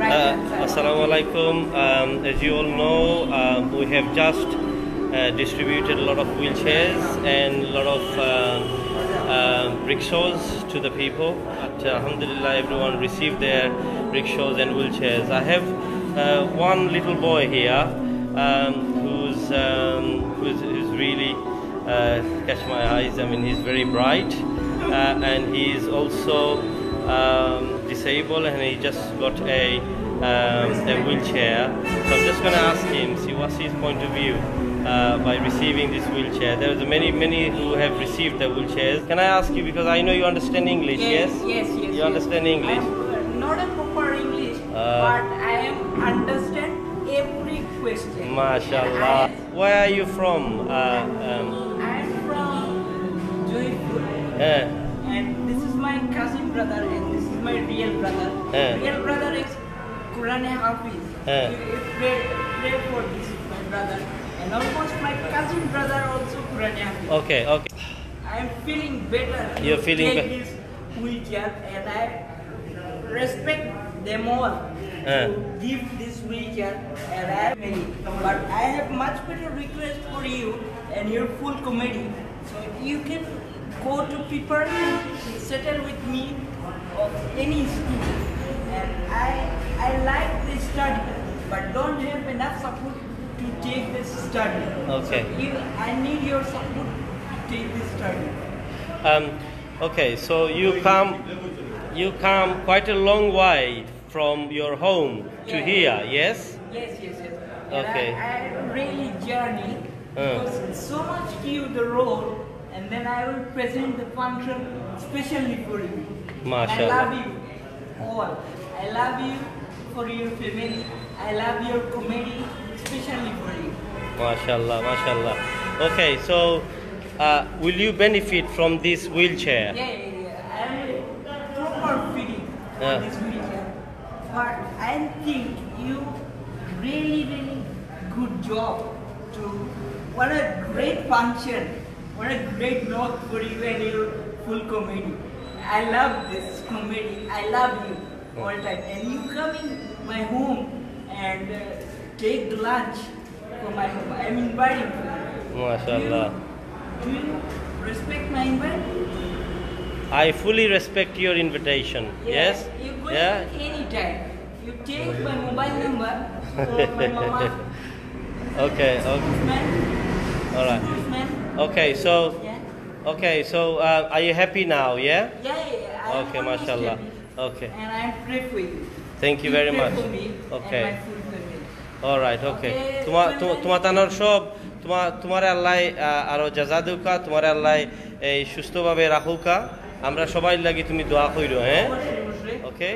Uh. Assalamu alaikum. Um, as you all know, um, we have just uh, distributed a lot of wheelchairs and a lot of um um rickshaws to the people. But, uh, alhamdulillah, everyone received their rickshaws and wheelchairs. I have uh, one little boy here um, who's, um, who's, who's really uh, catch my eyes. I mean, he's very bright uh, and he's also um, disabled and he just got a, um, a wheelchair. So I'm just going to ask him, see what's his point of view uh, by receiving this wheelchair. There's many, many who have received the wheelchairs. Can I ask you, because I know you understand English, yes? Yes, yes, You yes. understand English? I'm not a proper English, Uh, but I am understand every question. MashaAllah. Where are you from? Uh, um, I'm from Joypur, uh, and this is my cousin brother, and this is my real brother. Eh. Real brother is Quran Hafiz. Eh. You pray, pray for this my brother, and almost my cousin brother also Quran Hafiz. okay, okay. I am feeling better. You're feeling take be- this wheelchair, and I respect them all Eh. to give this wheelchair, and I am many. But I have much better request for you and your full comedy. So you can go to people and settle with me of any school. And I I like this study, but don't have enough support to take this study. Okay. So you, I need your support to take this study. Um, okay, so you come, you come quite a long way from your home to here, yes? Yes, yes, yes. And Okay. I, I really journey Uh. because so much queue the road, and then I will present the function especially for you. Mashallah. I love you all. I love you for your family. I love your comedy, especially for you. MashaAllah, MashaAllah. Okay, so uh, will you benefit from this wheelchair? Yeah, yeah, yeah. I am proper fitting Yeah. this wheelchair. But I think you really, really good job to what a great function, what a great note for you and your full comedy. I love this comedy. I love you all time. And you come in my home and uh, take the lunch for my home. I'm inviting you. MashaAllah. Do you, do you respect my invite? I fully respect your invitation, yes? You go Yeah? anytime. You take my mobile number for my mama. Okay, okay, Man, alright. Okay, so, Yeah. okay, so uh, are you happy now, yeah? Yeah, yeah, yeah. Okay, mashallah. Okay. And I pray for you. Thank you You very much. Okay. Alright okay Okay, তোমার চলবে? তোমার তানোর সব তোমার তোমার আল্লাহ আরও জাজা দুকা তোমার আল্লাহ এই সুস্থভাবে রাখুকা আমরা সবাই লাগি তুমি দোয়া কইরো হ্যাঁ। ওকে